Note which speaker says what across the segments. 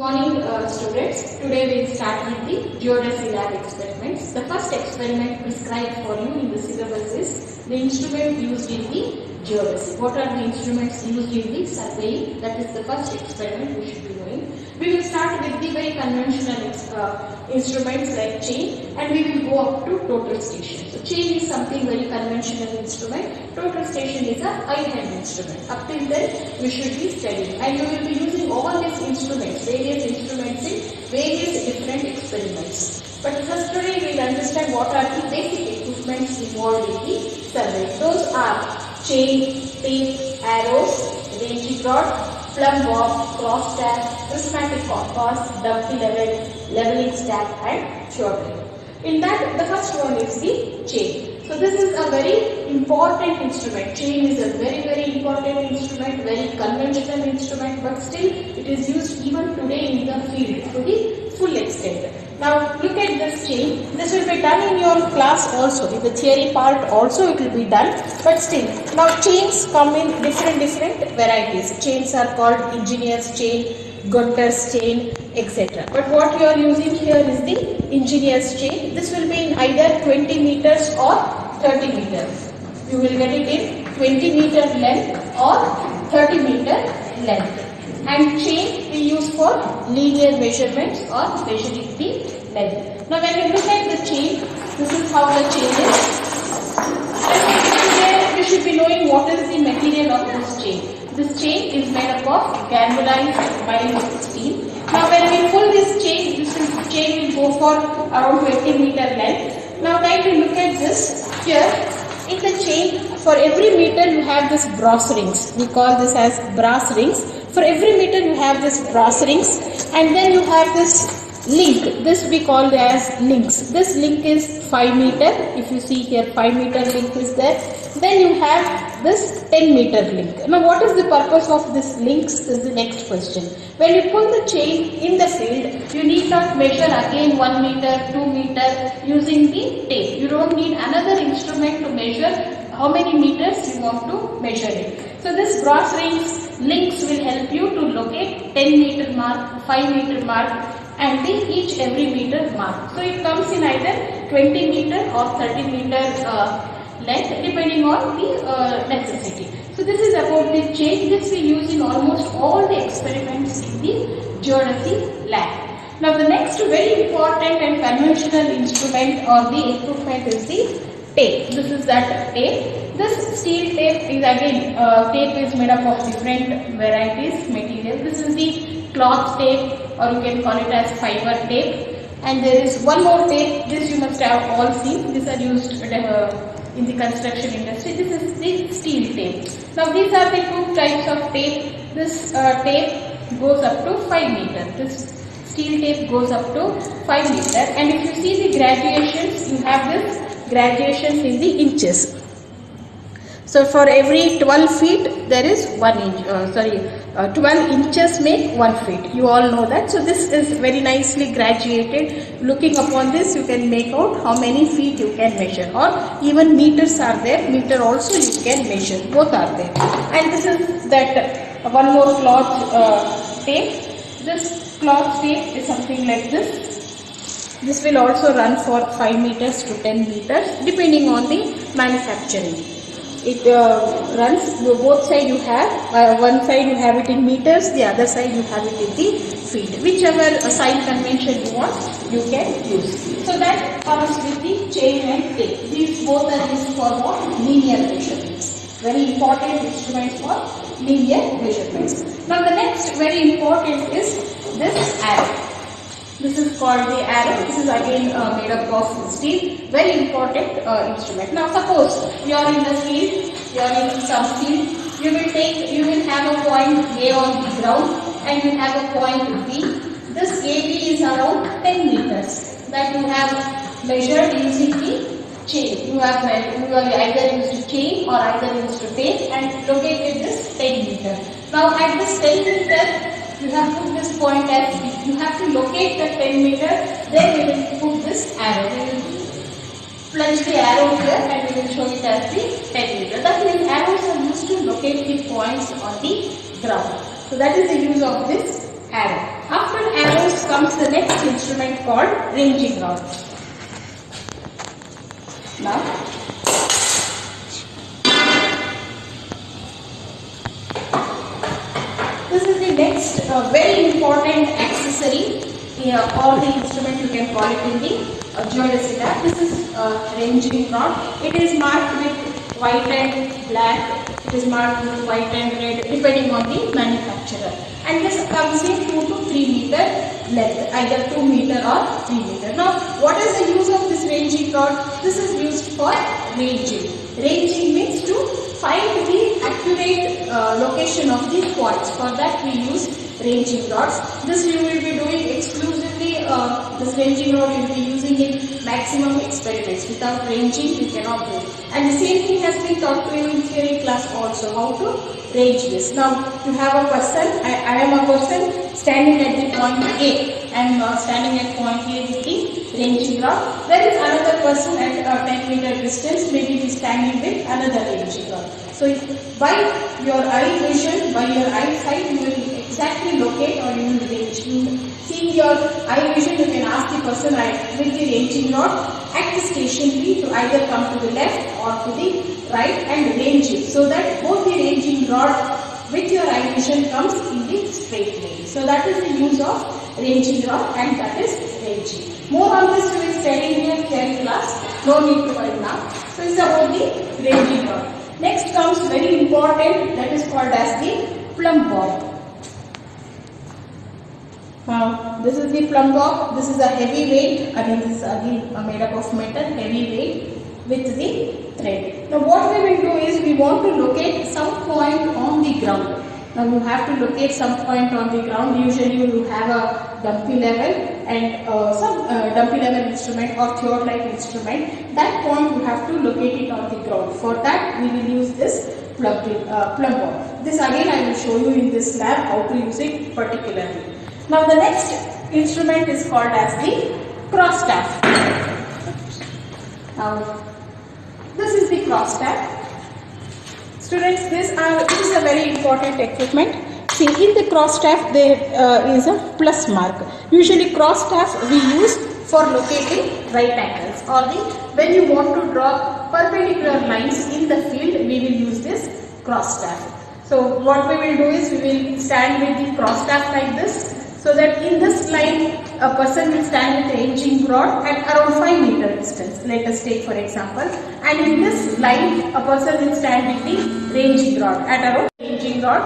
Speaker 1: Morning uh, students, today we will start with the geodesy lab experiments. The first experiment prescribed for you in the syllabus is the instrument used in the geodesy. What are the instruments used in the surveying? That is the first experiment we should be doing. We will start with the very conventional uh, instruments like chain and we will go up to total station. So chain is something very conventional instrument. Total station is a high hand instrument. Up till then we should be studying and we will be using all these instruments, various instruments in various different experiments. But first today we will understand what are the basic equipments involved in the survey. Those are chain, tape, arrows, ranging rod, plumb bob, cross staff, prismatic compass, dumpy level, leveling staff and shortening. In that the first one is the chain. So this is a very important instrument. Chain is a very very important instrument, very conventional instrument but still it is used even today in the field to the full extent. Now look at this chain. This will be done in your class also. In the theory part also it will be done. But still, now chains come in different different varieties. Chains are called engineer's chain, Gunter's chain, etc. But what you are using here is the engineer's chain. This will be in either 20 meters or 30 meters. You will get it in 20 meter length or 30 meter length and chain we use for linear measurements or measuring the length. Now when you look at the chain, this is how the chain is. We should be knowing what is the material of this chain. This chain is made up of mild steel. Now when we pull this chain, this is, chain will go for around 20 meter length. Now try to look at this here. In the chain, for every meter you have this brass rings. We call this as brass rings. For every meter you have this brass rings and then you have this link. This we call as links. This link is 5 meter. If you see here 5 meter link is there. Then you have this 10 meter link. Now what is the purpose of this links is the next question. When you pull the chain in the field, you need not measure again 1 meter, 2 meter using the tape. You don't need another instrument to measure how many meters you want to measure it. So this brass rings links will help you to locate 10 meter mark, 5 meter mark and the each every meter mark. So it comes in either 20 meter or 30 meter uh, length depending on the uh, necessity. So this is about the chain. This we use in almost all the experiments in the geodesy lab. Now the next very important and conventional instrument or the equipment is the tape. This is that tape. This steel tape is again uh, tape is made up of different varieties material. This is the cloth tape or you can call it as fiber tape. And there is one more tape. This you must have all seen. These are used uh, in the construction industry. This is the steel tape. Now these are the two types of tape. This uh, tape goes up to 5 meter. This steel tape goes up to 5 meter and if you see the graduations you have this graduations in the inches. So for every 12 feet there is 1 inch, uh, sorry uh, 12 inches make 1 feet. You all know that. So this is very nicely graduated. Looking upon this you can make out how many feet you can measure or even meters are there. Meter also you can measure. Both are there. And this is that uh, one more cloth uh, tape. This cloth tape is something like this. This will also run for 5 meters to 10 meters depending on the manufacturing it uh, runs both side you have uh, one side you have it in meters the other side you have it in the feet. Whichever uh, sign convention you want you can use. So that comes with the chain and tape. These both are used for what? Linear measurements. Very important instruments for linear measurements. Now the next very important is this arrow this is called the arrow. This is again uh, made up of steel. Very important uh, instrument. Now suppose you are in the field, you are in some field. You will take, you will have a point A on the ground and you have a point B. This AB is around 10 meters that you have measured using the chain. You have you either used chain or either used tape and located this 10 meter. Now at this 10 meter you have put this point as B. You have to locate the 10 meter, then we will put this arrow. We will plunge the arrow here and we will show it as the 10 meter. That means arrows are used to locate the points on the ground. So that is the use of this arrow. After arrows comes the next instrument called ranging rod. Now, next uh, very important accessory uh, or the instrument you can call it in the uh, geodesy. This is uh, ranging rod. It is marked with white and black. It is marked with white and red depending on the manufacturer. And this comes in 2 to 3 meter length, either 2 meter or 3 meter. Now, what is the use of this ranging rod? This is for ranging. Ranging means to find the accurate uh, location of the points. For that we use ranging rods. This you will be doing exclusively, uh, this ranging rod you will be using in maximum experiments. Without ranging you cannot do. And the same thing has been taught to you in theory class also, how to range this. Now you have a person, I, I am a person standing at the point A. Am uh, standing at point A with the ranging rod. There is another person at uh, 10 meter distance, maybe he is standing with another ranging rod. So if, by your eye vision, by your eyesight, you will exactly locate or even range. Seeing your eye vision, you can ask the person with the ranging rod at the station B to either come to the left or to the right and range it so that both the ranging rod with your eye vision comes in the straight line. So that is the use of ranging rod and that is ranging. More on this we will study in your theory class. No need to worry now. So it's about the ranging rod. Next comes very important that is called as the plumb bob. Now this is the plumb bob. This is a heavy weight. Mean this is again made up of metal, heavy weight with the thread. Now what we will do is we want to locate some point on the ground. Now you have to locate some point on the ground. Usually you have a dumpy level and uh, some uh, dumpy level instrument or theodolite instrument. That point you have to locate it on the ground. For that we will use this plumb, uh, plumb bob. This again I will show you in this lab how to use it particularly. Now the next instrument is called as the cross staff. Now this is the cross staff. Students, this, are, this is a very important equipment. See, in the cross staff there uh, is a plus mark. Usually cross staff we use for locating right angles or the when you want to draw perpendicular lines in the field we will use this cross staff. So what we will do is we will stand with the cross staff like this so that in this line a person will stand with the ranging rod at around 5 meter distance. Let us take for example and in this line a person will stand with the ranging rod at around ranging rod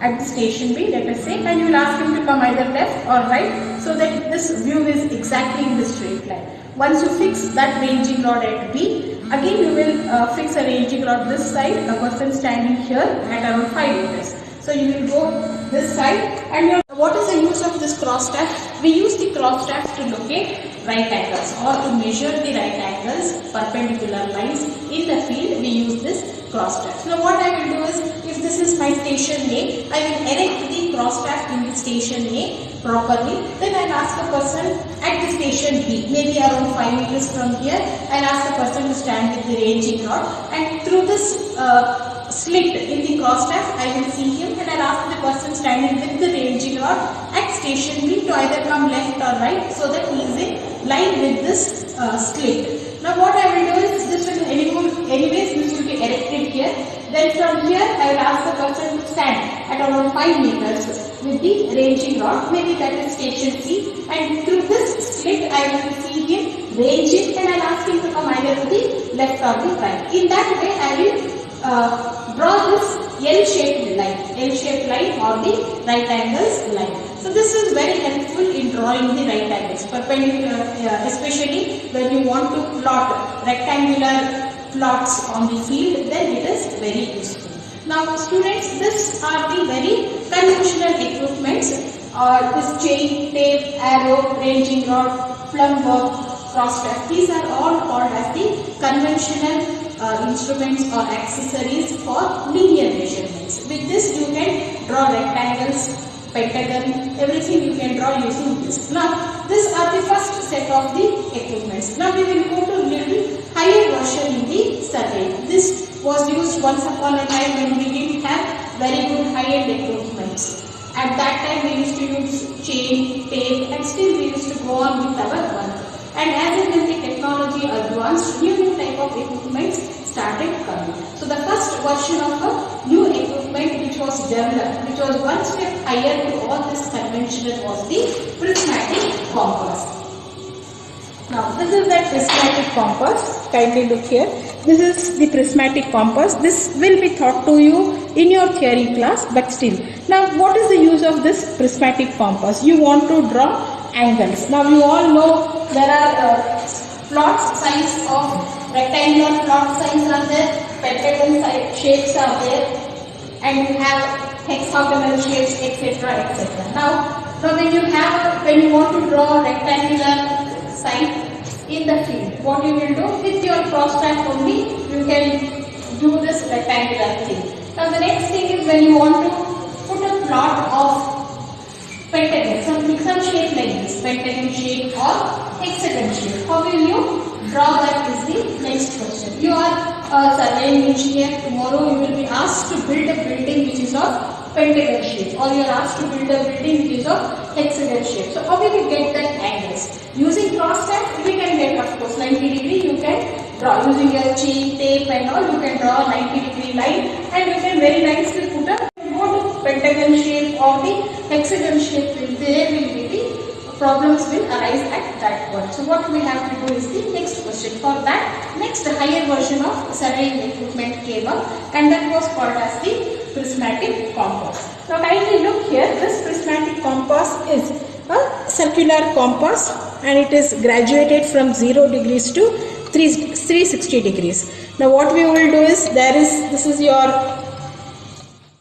Speaker 1: at the station B let us say and you will ask him to come either left or right so that this view is exactly in the straight line. Once you fix that ranging rod at B again you will uh, fix a ranging rod this side a person standing here at around 5 meters. So you will go this side and your, what is the use of this cross staff? We use the cross staff to locate right angles or to measure the right angles, perpendicular lines in the field we use this cross staff. Now what I will do is if this is my station A, I will erect the cross staff in the station A properly. Then I'll ask the person at the station B, maybe around 5 meters from here, I'll ask the person to stand with the ranging rod and through this uh, slit in the cross staff, I will see him and I'll ask the person standing with the ranging rod at station B to either come left or right so that he is in line with this uh, slit. Now what I will do is this will anyways this will be erected here. Then from here I will ask the person to stand at around 5 meters with the ranging rod, maybe that is station C and through this slit I will see him range it and I'll ask him to come either to the left or the right. In that way I will uh, draw this L-shaped line, L-shaped line or the right angles line. So this is very helpful in drawing the right angles, perpendicular, uh, especially when you want to plot rectangular plots on the field, then it is very useful. Now students, this are the very conventional equipments, uh, this chain, tape, arrow, ranging rod, plumb bob, cross staff. These are all called as the conventional uh, instruments or accessories for linear measurements. With this you can draw rectangles, pentagon, everything you can draw using this. Now these are the first set of the equipments. Now we will go to little higher version in the survey. This was used once upon a time when we didn't have very good high-end equipments. At that time we used to use chain, tape and still we used to go on with our work. And as when the technology advanced, new new type of equipments started coming. So the first version of a new equipment which was developed, which was one step higher to all this conventional was the prismatic compass.
Speaker 2: Now, this is that prismatic compass. Kindly look here. This is the prismatic compass. This will be taught to you in your theory class, but still. Now, what is the use of this prismatic compass? You want to draw angles. Now, you all know there are uh,
Speaker 1: Plot size of rectangular plot size are there, pentagon shapes are there, and you have hexagonal shapes, etc., etc. Now, now when you have when you want to draw a rectangular side in the field, what you will do with your cross track only, you can do this rectangular thing. Now the next thing is when you want to put a plot of pentagon, some, some shape like this, pentagon shape or hexagon shape. How will you draw that is the next question. You are a surveying engineer, tomorrow you will be asked to build a building which is of pentagon shape or you are asked to build a building which is of hexagon shape. So how will you get that angles? Using cross staff, we can get of course 90 degree you can draw. Using your chain, tape and all you can draw 90 degree line and you can very nicely put a to pentagon shape or the hexagon shape will there will be the problems will arise at that point. So what we have to do is. For that, next higher version of surveying equipment came up and that was called as the prismatic compass.
Speaker 2: Now kindly look here, this prismatic compass is a circular compass and it is graduated from 0 degrees to 3, 360 degrees. Now what we will do is, there is, this is your